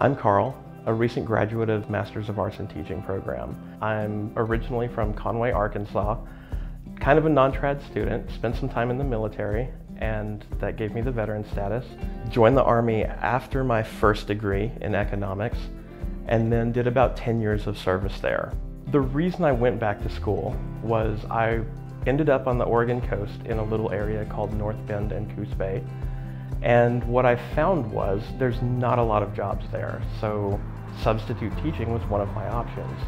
I'm Carl, a recent graduate of Masters of Arts in Teaching program. I'm originally from Conway, Arkansas, kind of a non-trad student, spent some time in the military, and that gave me the veteran status. Joined the Army after my first degree in economics, and then did about 10 years of service there. The reason I went back to school was I ended up on the Oregon coast in a little area called North Bend and Coos Bay. And what I found was there's not a lot of jobs there. So substitute teaching was one of my options.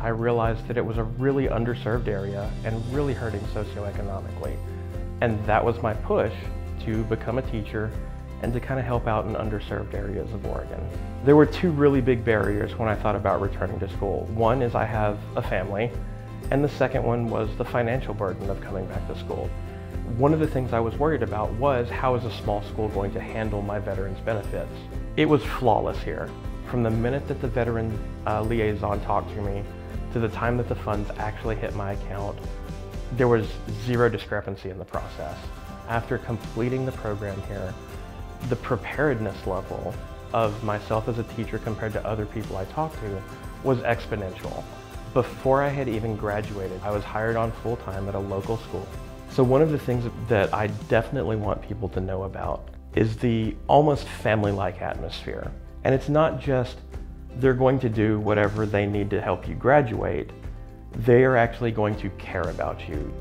I realized that it was a really underserved area and really hurting socioeconomically. And that was my push to become a teacher and to kind of help out in underserved areas of Oregon. There were two really big barriers when I thought about returning to school. One is I have a family, and the second one was the financial burden of coming back to school. One of the things I was worried about was how is a small school going to handle my veterans benefits? It was flawless here. From the minute that the veteran uh, liaison talked to me to the time that the funds actually hit my account, there was zero discrepancy in the process. After completing the program here, the preparedness level of myself as a teacher compared to other people I talked to was exponential. Before I had even graduated, I was hired on full time at a local school. So one of the things that I definitely want people to know about is the almost family-like atmosphere. And it's not just they're going to do whatever they need to help you graduate. They are actually going to care about you.